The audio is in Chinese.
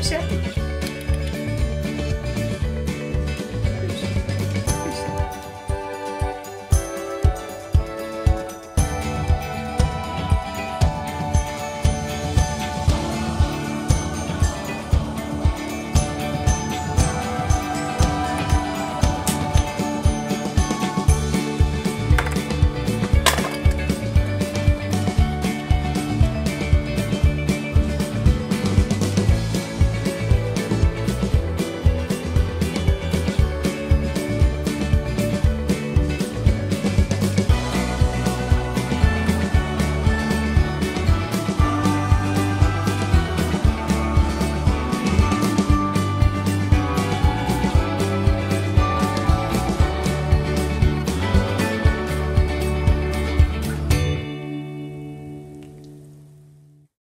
是不是？